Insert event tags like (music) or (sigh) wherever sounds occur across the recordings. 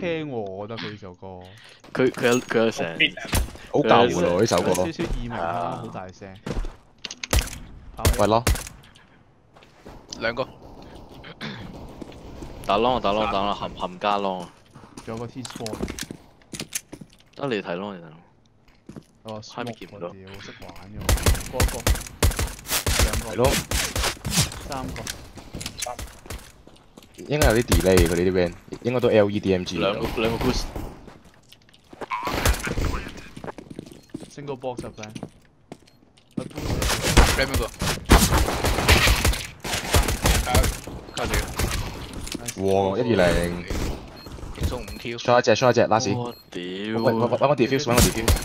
聽喎，我覺得佢呢首歌。佢佢有佢有成好舊噶咯呢首歌有。少少耳鳴啦，好大聲。喂咯，兩個打狼打狼打 long 冚冚加 long 啊，仲有個 T4，得你睇 long 你睇 long。我係咪 smoke 見唔到我屌，識玩嘅喎。個一個，兩個，係咯，三個。应该有啲 delay 佢哋啲 van，应该都 E LEDMG 两个两个 boost， single box 入嚟。我 boost 两个，靠靠住，哇，一二零，轻松五 Q，出一只，出一只，last，我屌！揾揾揾个 defuse，揾个 defuse，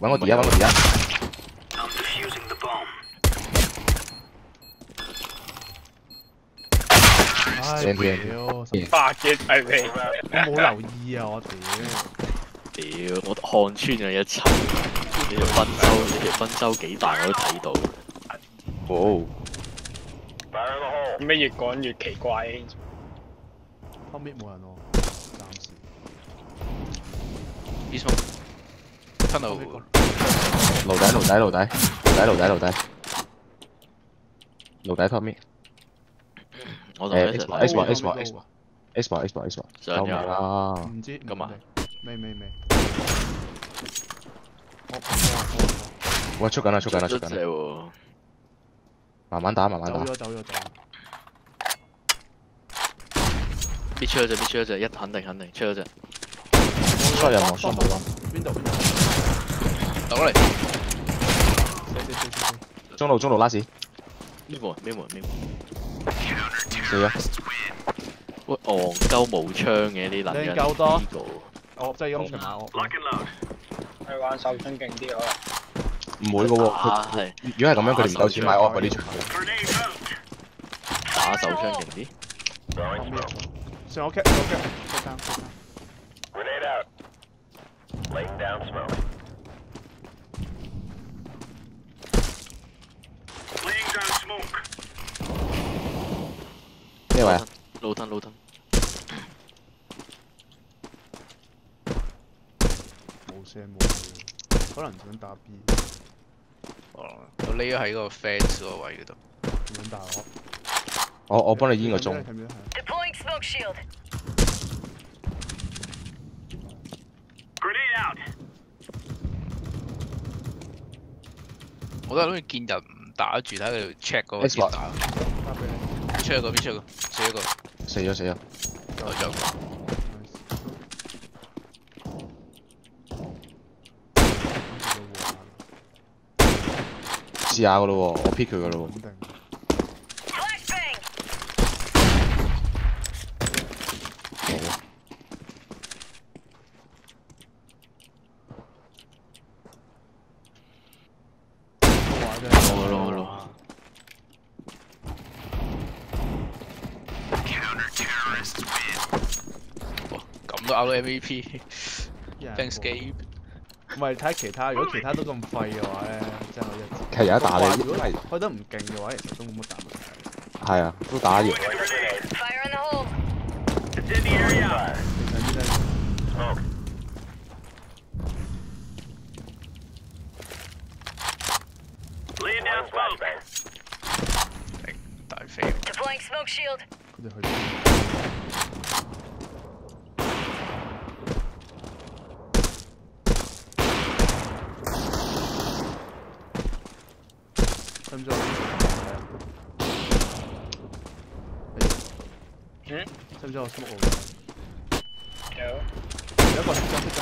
揾个 D 啊，揾个 D 啊， 屌！八嘅係咪？我冇留意啊，我屌！屌，我看穿咗一切。你條賓州，你條賓州幾大我都睇到。哇，咩越講越奇怪？後面冇人喎，暫時。B smoke，吞到後面個爐底，爐底，爐底，爐底，爐底，爐底，爐底 top mid，誒我同 X 睇 bar X bar X bar X bar X bar X 救命咗。啦！唔知咁啊？未未未。我出緊啦，出緊啦，出出緊啦，慢慢打，慢慢打我走。咗走咗走咗。必出咗只，必出咗只，一肯定肯定出咗只。出任何雙冇啦，邊度邊度？落嚟！中路中路 last，咩門咩門咩門？死咗，喂，戇鳩冇槍嘅呢撚你人。夠多呢個我真係陰場買我。佢玩手槍勁啲可能。唔會嘅喎，佢如果係咁樣，佢哋唔夠錢買 off 嗰啲場。打手槍勁啲。上我 cap 上我 cap down cap down。咩位啊？老吞老吞。冇聲冇聲，可能想打 B，哦，我匿咗喺個 fence 個位嗰度，想打我。我我幫你煙個鐘。睇唔睇？Deploying smoke shield. 我都係諗住見人唔打住，睇佢 check 嗰個 X 先打。出一個，邊出一個，死一個，死咗死咗，我仲有個 Nice 試下噶咯喎，我 pick 佢噶咯.喎。好哇！咁都 out 到 MVP。一人 Thanks 過 Gabe。唔係睇其他，如果其他都咁廢嘅話咧，真係一其實有得打你如果因為開得唔勁嘅話，其實都冇乜大問題。係啊，都打完。大飛。Deploying smoke shield. 佢哋去。使唔？嗯？使唔使我 smoke 我？有。有一個出咗出咗。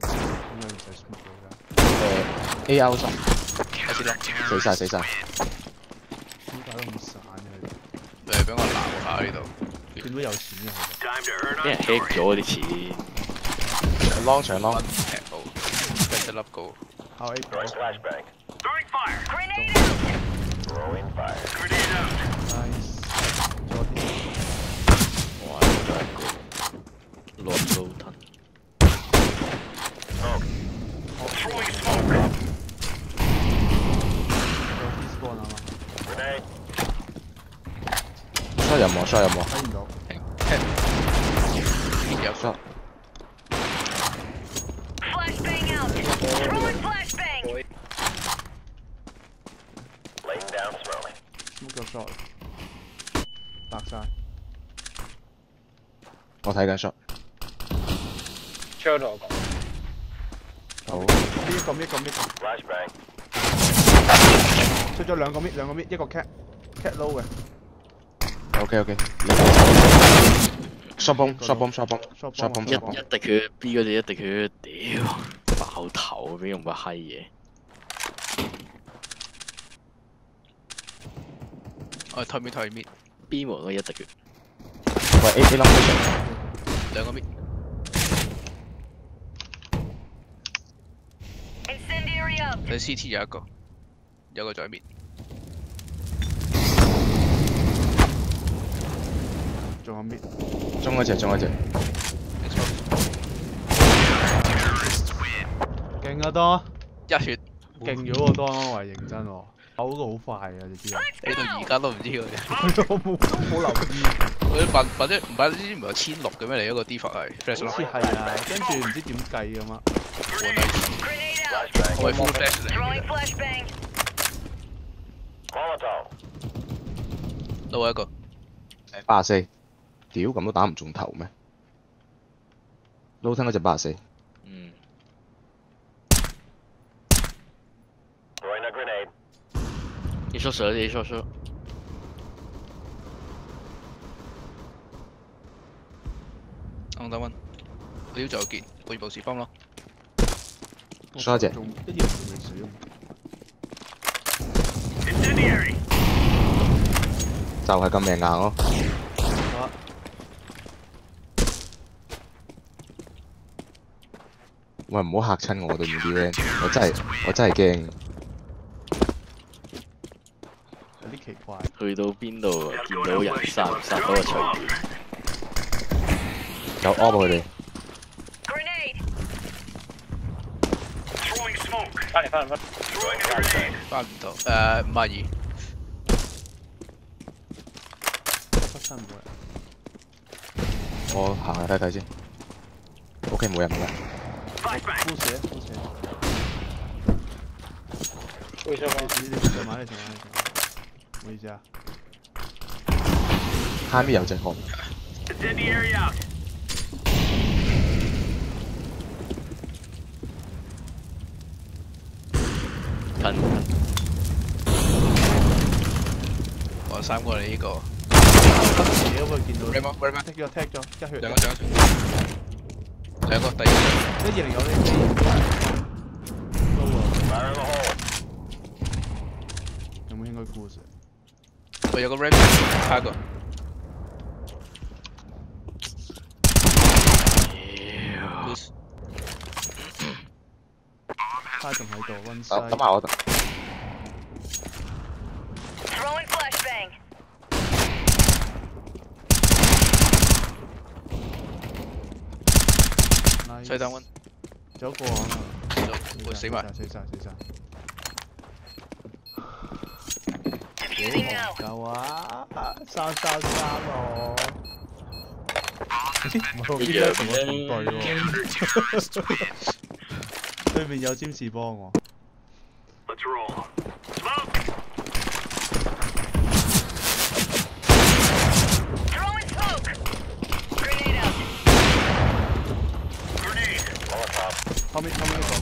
點解唔使 smoke 佢㗎？誒 A R 十開始落，死晒死晒，點解都咁散嘅？你俾我鬧下呢度。你見到有錢嘅其實。俾人 hack 咗啲錢。長 long 長 long，踢到，跟一粒高。靠 A 股。Grenade out. Nice。左啲。哇！真係高。落老吞。有 T spawn 啊嘛。出任務出任務，睇唔到。shot，白晒。我睇紧 shot，出咗同我讲，好，呢一个 mid 一个 mid。出咗两个 mid 两个 mid，一个 cat cat low 嘅 OK OK，shot bomb shot bomb shot bomb shot shot bomb 一 shot bomb，一滴血 B 嗰只一滴血，屌爆头，边用个閪嘢？我推面推面， B 門嗰一滴血，喂 A A 個面，Incendiary out. 你 CT 有一個，有個在面，仲有 mid。中嗰隻中嗰隻，勁啊多，一血，勁咗好多，我係認真喎。跑嗰個好快啊，你知啊？你 (laughs) 到而家都唔知佢。我冇都冇留意，佢笨笨啫，唔係呢啲唔係有千六嘅咩？你嗰個 D 法係 flash 好似係啊，跟住唔知點計咁啊。我係 full flash 嚟 Throwing 嘅，flashbang. 到一個，八十四，屌咁都打唔中頭咩？撈聽嗰隻八十四，嗯，一縮水，一縮水，等等温，我要再見，我要部士崩咯，刷一隻仲一啲人仲未使用。就係咁命硬咯。啊喂，唔好嚇親我對面啲 van，我真係我真係驚。去到邊度見到人殺唔殺到個隨便，有 op 佢哋，Grenade. 翻嚟翻嚟翻，翻唔到，誒五廿二，出身唔會。我行下睇睇先。OK，冇人冇人。敷射敷射。會出翻，你你上埋你上埋你上埋。唔好意思啊。下面有隻殼，近我三個你呢個屌佢見到。，Remo Remo，踢咗踢咗一血。兩個兩個，兩個第二一二零有呢高啊！有冇應該估先？有個 Remo，下一個，屌，Goose 他仲喺度温西。等等埋我度。Throwing flashbang. 所以等温，仲有一個啊。會死埋，死晒死晒。Defusing now. 夠啊！三三三喎。唔係我邊個同我同隊喎？對面有占士幫我。Throwing smoke. Grenade out. 後面後面嗰個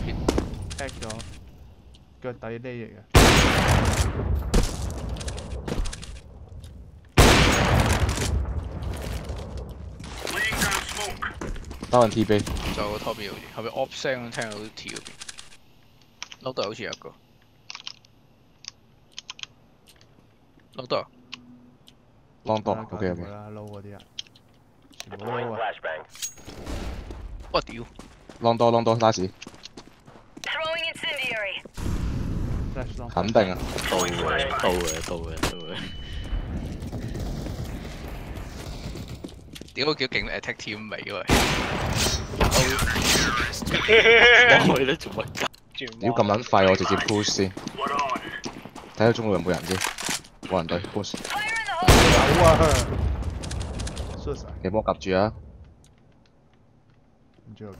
hack 咗，腳底呢嚟嘅。打人 T 杯，就有個 top 邊好似，後面 op 聲聽到 T 嗰邊，撈到好似有一個，撈到，浪多搞 OK 掂 OK 佢。啦，撈嗰啲人，全部都撈啊！我屌，浪多浪多拉屎，Throwing incendiary. flash 咯。肯定啊！到嘅，到嘅，到嘅，到嘅，屌幾勁 attack team 尾喎，我去咧做乜㗎？屌咁撚廢，我直接 push 先。睇下中路有冇人先，冇人對 push。Fire in the hole. 有啊！出晒。你幫我夾住啊！知有邊。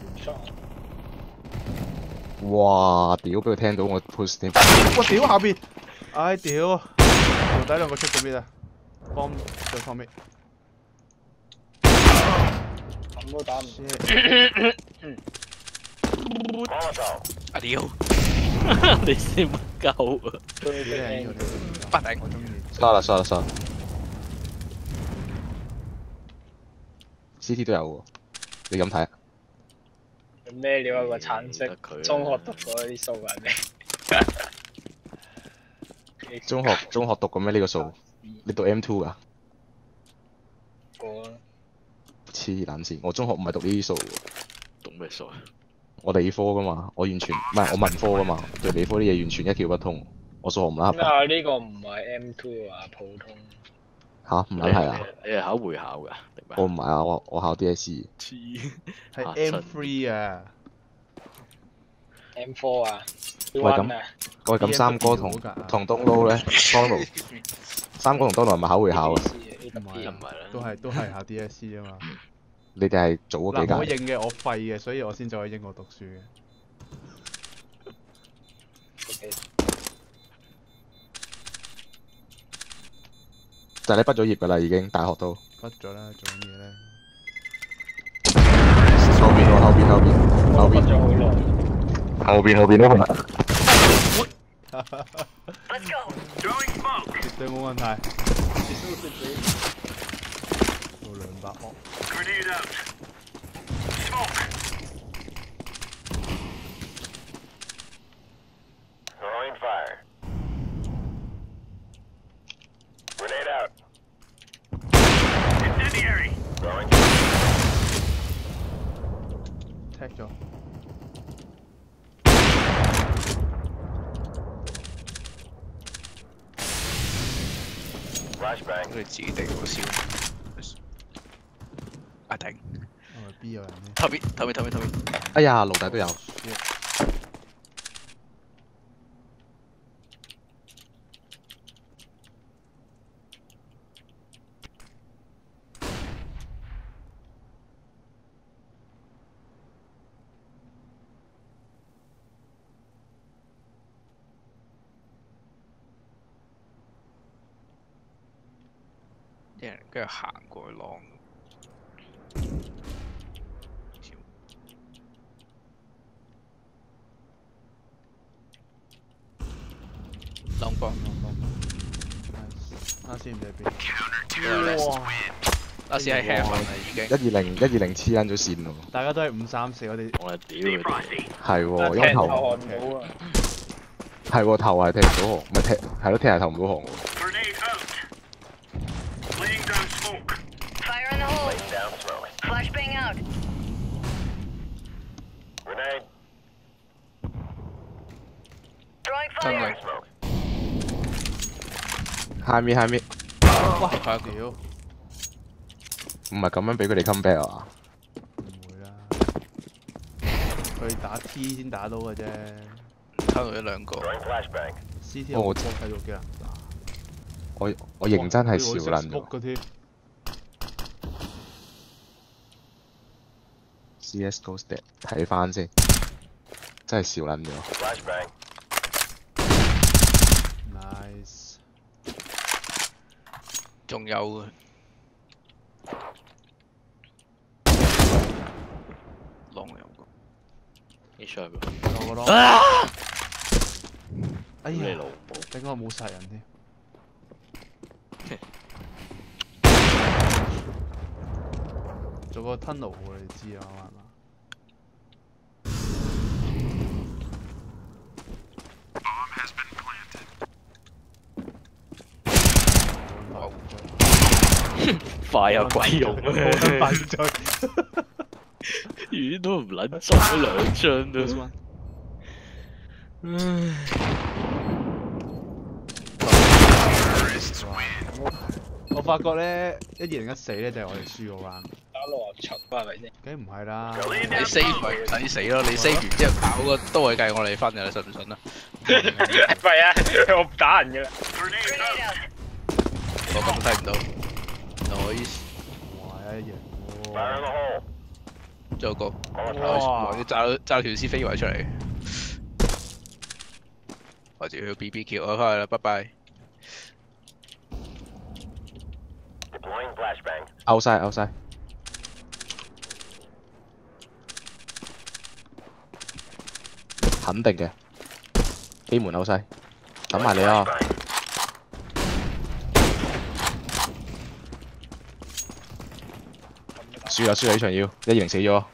哇！屌，俾佢聽到我 push 添。我屌下邊！唉屌！到底兩個出咗邊啊？幫對方咩？咁都打唔死。啊屌！你先乜鳩啊？都幾靚呢個不頂我中意。收啦收啦收啦。CT 都有喎，你咁睇啊？咩料啊個橙色得佢啊中學讀嗰啲數係咩？中學中學讀嘅咩呢個數？你讀 M two 㗎？個黐撚線！我中學唔係讀呢啲數喎，讀咩數啊？我理科噶嘛，我完全唔係我文科噶嘛，對理科啲嘢完全一竅不通。我數學唔撚合格啊呢個唔係 M two 啊，普通。吓，唔撚係啊！你係考會考㗎，我唔係啊，我我考 DSE。黐係 M 親 three 啊！M four 啊喂 One 咁啊，喂，咁三哥同同東撈咧，當勞三哥同當勞係咪考會考啊唔係又唔係啦，都係都係考 DSE 啊嘛。你哋係早嗰幾嗱，我屆，認嘅我廢嘅，所以我先走去英國讀書嘅。OK 但係你畢咗業㗎啦，已經大學都畢咗啦，做緊嘢咧。後邊喎，後邊後邊後我畢邊咗好耐。後邊後邊都係 Let's go. 絕對冇問題。到兩百惡。Throwing fire. Grenade out. Incendiary. Throwing. tag 咗。Flashbang. 佢哎呀，奴弟都有。啲人跟住行過去浪。浪幫啱先唔知邊。都有 less。哇！阿士係 heaven 啦已經。一二零一二零黐撚咗線喎，大家都係五三四，我哋我係屌佢哋，係喎，因為頭聽頭看到啊，係喎頭係踢唔到行，唔係踢係咯踢係頭唔到行喎。Grenade out. Laying down smoke. Fire in the hole. Flashbang out. Grenade. Throwing 真 fire. 下面下面哇！屌，唔係咁樣俾佢哋 come back 啊！唔會啦。佢打 T 先打到嘅啫睇到一兩個。Throwing flashbang.，CT 哦我我波睇到幾難打。我我認真係少撚咗撚嘅添。，CS Go Stat 睇翻先，真係少撚咗。Flashbang. Nice。仲有嘅。浪有個。呢上邊，我個咯。啊！哎呀你老，母，頂我冇殺人添。做個 tunnel 喎，你知啊係嘛？好快有鬼用咩？(laughs) 快追。遠都唔撚中咗兩張都。我發覺咧，一二零一四咧就係我哋輸嗰 round，打六十七係咪先？梗唔係啦。你 save 咪抵死咯！你 save 完之後搞個都係計我哋分嘅，你信唔信啊？(laughs) 唔係啊，我唔打人嘅啦。我根本睇唔到。我依，同埋一样。炸个 hole，哇！炸炸条尸飞埋出嚟。我哋去 B B Q 啦，拜拜。Deploying。晒，收晒。肯定嘅，基本收晒。等埋你啊。輸啦輸啦呢場要一贏死咗，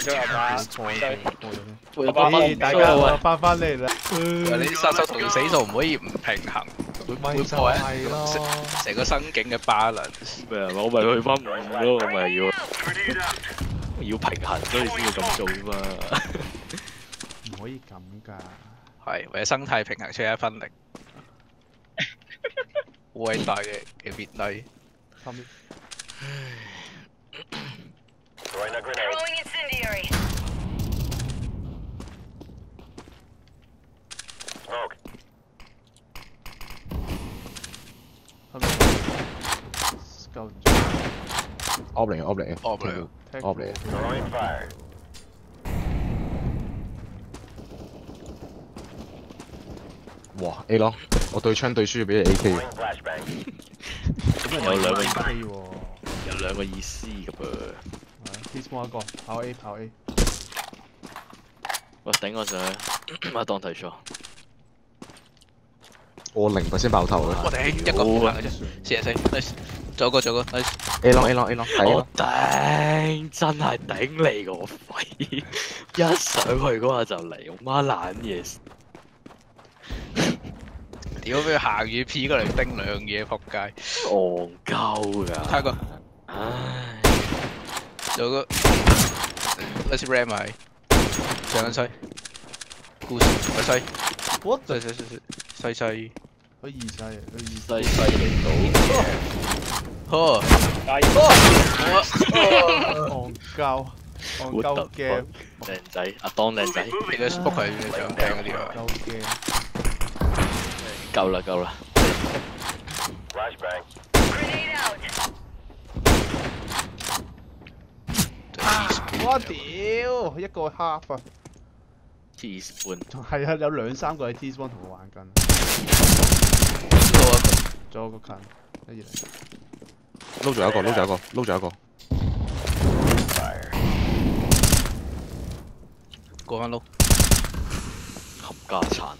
最後把破咗破咗先。喂爸爸咦大家我翻返嚟啦，你啲殺手同死數唔可以唔平衡，會咪就會破係咯。成個生境嘅 balance。咩啊？我咪去翻五咯，我咪要 Grenade out. 要平衡，所以先要咁做嘛。唔可以咁㗎。係為咗生態平衡出一分力，好偉大嘅嘅別例。Tommy Throwing a grenade. Throwing incendiary. Smoke. Tommy。夠 op 嚟嘅 op 嚟嘅 op 嚟嘅 op 嚟嘅 Throwing fire. 哇 A 咯，我對槍對輸俾你 AK，Throwing flashbang. 咁有兩個 K 喎。有兩個意思嘅噃。T small 一個，跑 A 跑 A。喂，頂我上去，(clears throat) 我當睇錯。我零 percent 爆頭嘅我顶一個平衡嘅啫，四十四，nice，仲有個仲有個 nice，A 咯 A 咯 A 咯，係 A 我咯，頂，真係頂你個肺！一上去嗰下就嚟，我媽懶嘢。屌俾佢行雨 P 過嚟叮兩嘢，仆街！戇鳩㗎。睇個，唉，仲有個 nice ram 係，上緊西，故事咪西，What？西西西西西西，可以二世，可以二西西嚟到。呵，加戇鳩，戇鳩嘅，靚仔，阿當靚仔，你嘅 book 係上鏡嗰啲啊，鳩嘅。夠啦夠啦。Flashbang. Grenade out. 我屌，一個 half 啊！teaspoon 係啊，有兩三個喺 T spawn 同我玩緊，邊個啊？仲有個近，一二零。撈咗一個撈咗一個撈咗一個，Fire. 過翻撈，冚家產。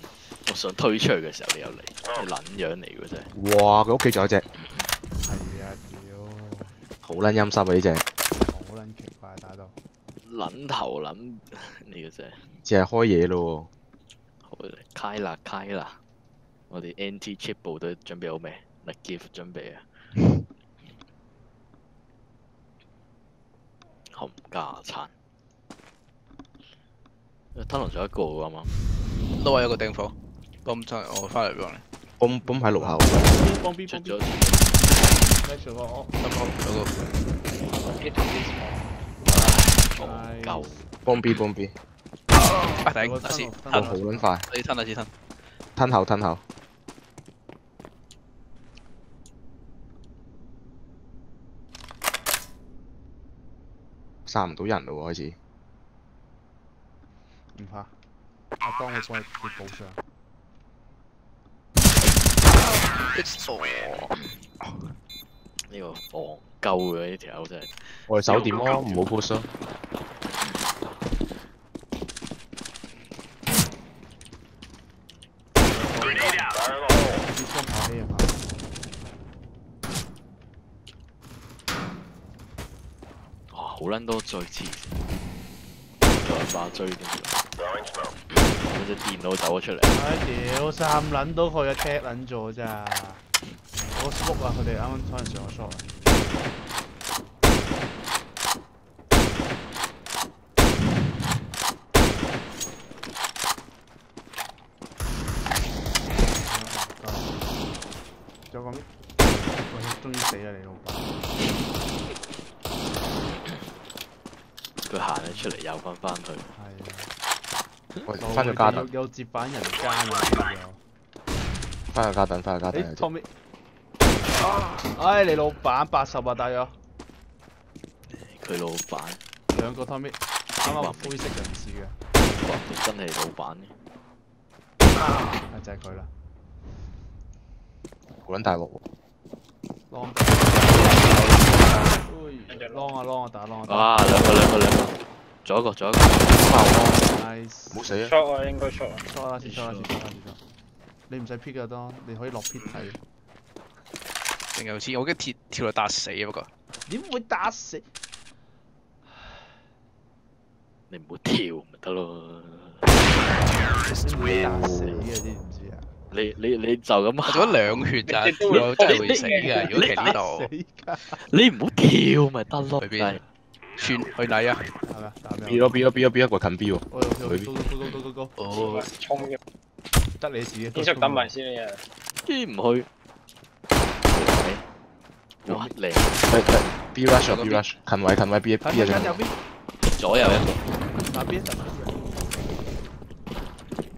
我想推出去嘅時候，你又嚟，你撚樣嚟嘅啫。哇佢屋企仲有隻，係啊，屌，好撚陰濕啊呢只，好撚奇怪打到。撚頭撚你嘅啫。(laughs) 只係開嘢咯好啦，開啦開啦。我哋 NT chip 部隊準備好未？嚟 give 準備啊！冚家產。吞落咗一個喎啱啱。撈係一個掟火，咁真係我翻嚟幫你，喎，泵泵喺路口，幫 B 出咗咩做個我得冇有個戇鳩。幫 B 幫 B，啊頂，等先，哦吞好撚快，你吞啊先吞，吞後吞後，殺唔到人咯喎開始，唔怕，阿當會幫你貼補上。呢個戇鳩嘅呢條友真係。我哋手點咯，唔好 push 咯，Grenade out. Fire in the hole. T spawn 跑 A 啊嘛。哇！好撚多追黐線，仲有把追添喎，Throwing smoke. 嗰隻電腦走咗出嚟。唉屌，三撚到佢嘅 tag 撚咗咋？我 smoke 啊，佢哋啱啱可能上我 shot 啊。仲有講咩？喂，終於死啦你老闆！佢行咗出嚟，又翻翻去。係啊。翻咗加等，有有接板人間啊！呢翻咗加等，翻咗加個。特誒，Tommy，唉，你老板八十啊，大約。佢老闆兩個 Tommy，啱啱個灰色人士嘅，哇真係老闆嘅。啊就係佢啦。好撚大鑊喎，long，啊 long 啊打 long 啊打啊，兩個兩個兩個，左一個左一個。，nice，唔好死啊！short 啊，應該 short 啊。錯啦，錯啦，錯啦，錯啦。你唔使 pick 噶當，你可以落 pick 睇。定有錢，我驚跳跳到打死啊！不過點會打死？你唔好跳咪得咯。你唔會打死嘅，知唔知啊？你你你就咁我做咗兩血咋，跳到真係會死㗎。如果企呢度，你唔好跳咪得咯。去邊穿去哪啊？係咪啊？打咩 B 咯 B 咯 B 咯 B 一個近 B 喎，我我我 go go go go go go，哦，衝入，得你自己。天叔等埋先啊！啲唔去。哇靚！喂喂 B rush 啊 B rush，近位近位 B B 睇一張緊右邊，左右一個。打邊打邊。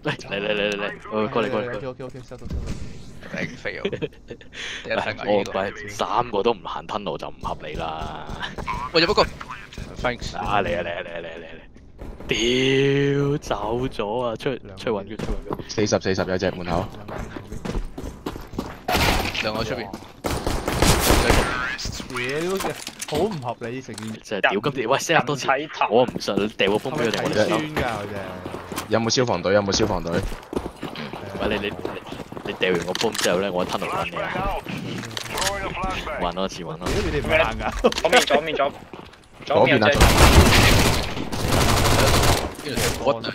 嚟嚟嚟嚟嚟嚟，我過嚟過嚟過嚟。OK OK OK，收到收到。頂肥喎！第一睇我我呢個，喂三個都唔行吞路就唔合理啦。我有不過，thanks 啊嚟啊嚟啊嚟啊嚟啊嚟啊嚟！屌走咗啊！出去出去揾佢出去揾佢。四十四十有隻門口，兩個出邊，屌，好唔合理成件事。真係屌今次喂 set 多次，睇頭，我唔信你掉個風俾佢哋，我睇哋穿㗎佢哋。有冇消防隊？有冇消防隊？喂你你你你掉完個風之後咧，我吞路揾你啊！Throwing a flashbang. 玩多次玩多次。屌你哋唔硬㗎。左面左面左左左邊啊面有隻呢度條骨啊！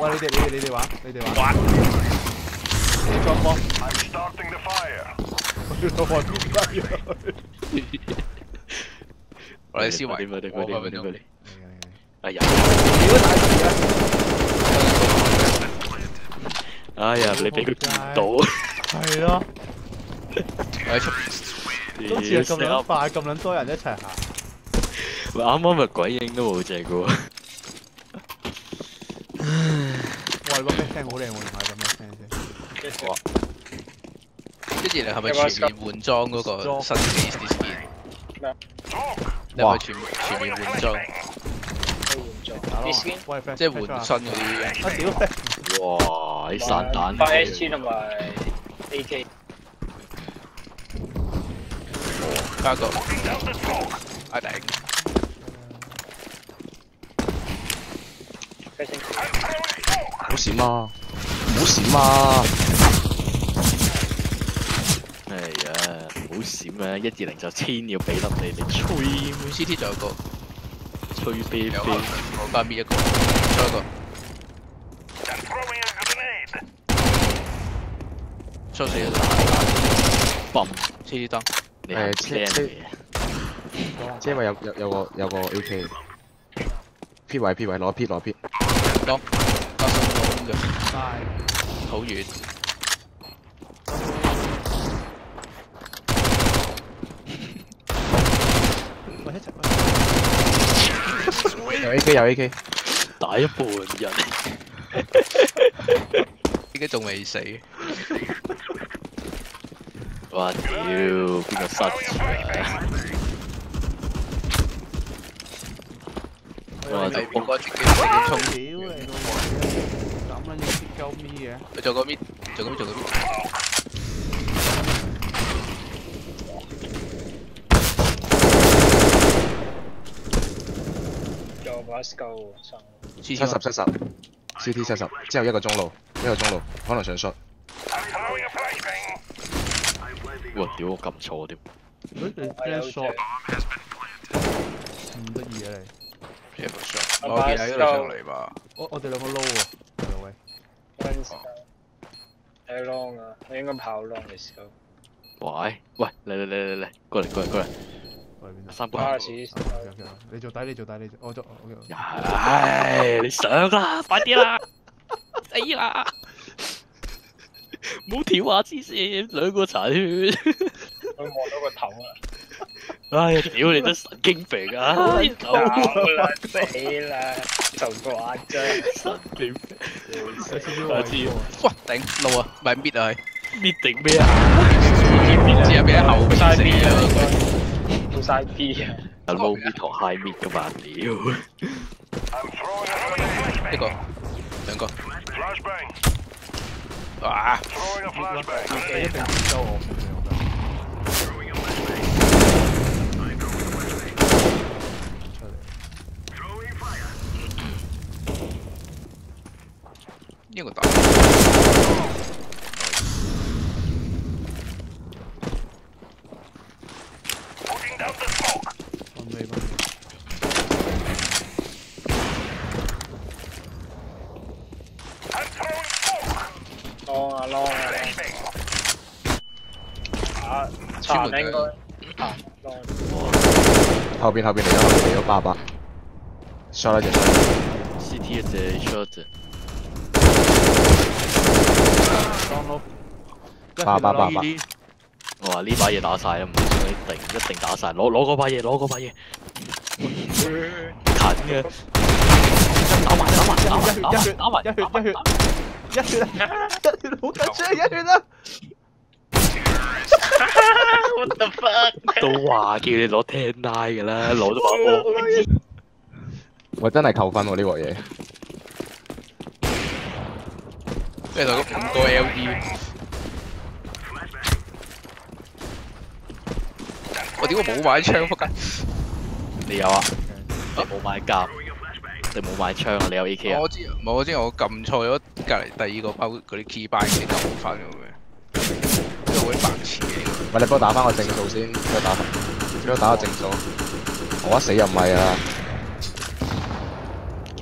喂，你哋你哋你哋玩，你哋玩。你裝波，I'm starting the fire. (laughs) 我話邊得我哋燒埋，點啊點啊我點啊點啊分分鐘。哎呀！屌大事哎呀！你俾佢見到，係咯，我喺出嗰次係咁撚快，咁撚多人一齊行。喂啱啱咪鬼影都冇隻嘅喎。喂，個咩聲好靚喎，用下咁嘅聲先。跟住你係咪全面換裝嗰個新 case 啲 skin？你係咪全全面換裝？去換咗打咯啲 skin，喂，flash，即係換新嗰啲？哇！啲散彈發 S 同埋 AK，加個阿頂！閃啊！唔好閃啊！哎呀，唔好閃啊！一二零就千要俾粒你，你吹每 CT 仲有個吹啤啤有個，我加 B 一個，再一個 Throwing a grenade. 出死咗泵 CT 燈，你係誒車 plan 車嚟嘅。即係因為有有有個有個 AK。P 位 P 位攞 P 攞 P，當加深窿好遠。喂，一齊。有 AK 有 AK，打一半人，應該仲未死，哇屌！邊個塞住啊？哇！係就邊個直接直接衝？屌你老味！咁撚要跌鳩咪嘅。佢做個 mid，做個 mid，做個 mid。有把 skull 上。七十七十，CT 七十，之後一個中路，一個中路，可能上 shot。I'm throwing a flashbang. 哇屌！我撳錯添，誒你係有 flash 隻 shot 唔得意啊你！一個 shot，我見喺嗰度上嚟吧。我我哋兩個撈喎，兩位。Wednesday 睇 long 啊，你應該跑 long 嘅時候。喂喂嚟嚟嚟嚟嚟，過嚟過嚟過嚟，喂邊度？三個。巴士 OK OK，你做底，你做底，你做，我做 OK。唉，你上啦，快啲啦，死啦！唔好跳啊！黐線，兩個殘血。佢望到個頭啊！唉呀，屌你都神經病啊！搞啦，死啦，就掛啫。神經病，有少少我知哇頂路啊，唔係 mid 啊，搣定咩啊？係唔知啊，俾喺後邊晒死 B 啊，啊！應該。晒 B 啊！啊 low mid 同 high mid 噶嘛，屌！I'm throwing a grenade. 一個兩個 Flashbang. 啊！Throwing a 你 flashbang. 一定接收我，我覺得。出嚟。呢個打 Putting down the smoke. 分尾分尾。I'm throwing smoke. 浪啊浪啊！Flashbang. 啊，殘應該啊浪。後邊後邊嚟咗後邊嚟咗八百，shot 一隻 shot，CT 一隻 short，裝咯。八八八八血啦我話呢把嘢打晒啦，唔知一定一定打晒，攞攞嗰把嘢，攞嗰把嘢，近嘅，打埋打埋打埋打埋打埋一血打埋一血一血啊！一血好緊張，一血啊！What the fuck？都話叫你攞 ten nine 嘅啦，攞咗把波。(laughs) 喂真係扣分喎呢鑊嘢，跟住就五個 LD。我點解冇買槍，仆街！你有啊？你冇買甲，你冇買槍啊？你有 AK 啊我？知，唔係我知，我撳錯咗隔離第二個包嗰啲 key bind 嘅撳翻咁樣，呢個好啲白痴嘅呢喂你幫我打翻個正數先，幫我打翻，俾我打個正數，我一死又唔係啦，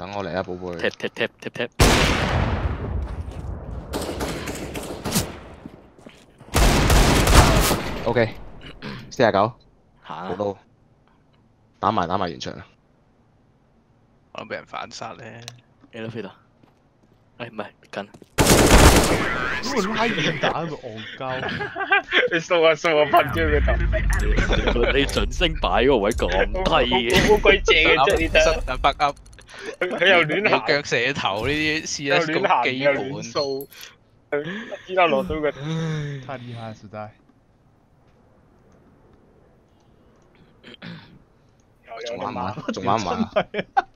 等我嚟啊，寶貝。tap tap tap tap tap。O K，四廿九，行啊！好到，打埋打埋完場啦。可能俾人反殺咧。elevator。誒唔係近。因為拉遠打個戇鳩。你掃下掃下噴咗佢頭，你準星擺嗰個位咁低嘅，好鬼正嘅啫，呢失得。啊北噏，(laughs) 佢又亂行，冇腳射頭呢啲又 CS 亂行，基又亂本。掃，知道落到個。太厲害了，實在。仲玩唔玩？仲玩唔玩啊？係 (laughs) 啊